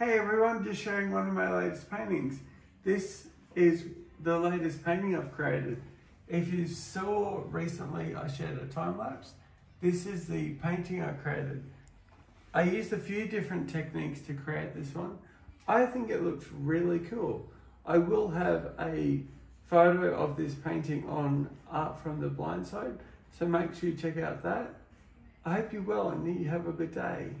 Hey everyone, just sharing one of my latest paintings. This is the latest painting I've created. If you saw recently, I shared a time lapse. This is the painting I created. I used a few different techniques to create this one. I think it looks really cool. I will have a photo of this painting on Art from the Blind Side, so make sure you check out that. I hope you're well and you have a good day.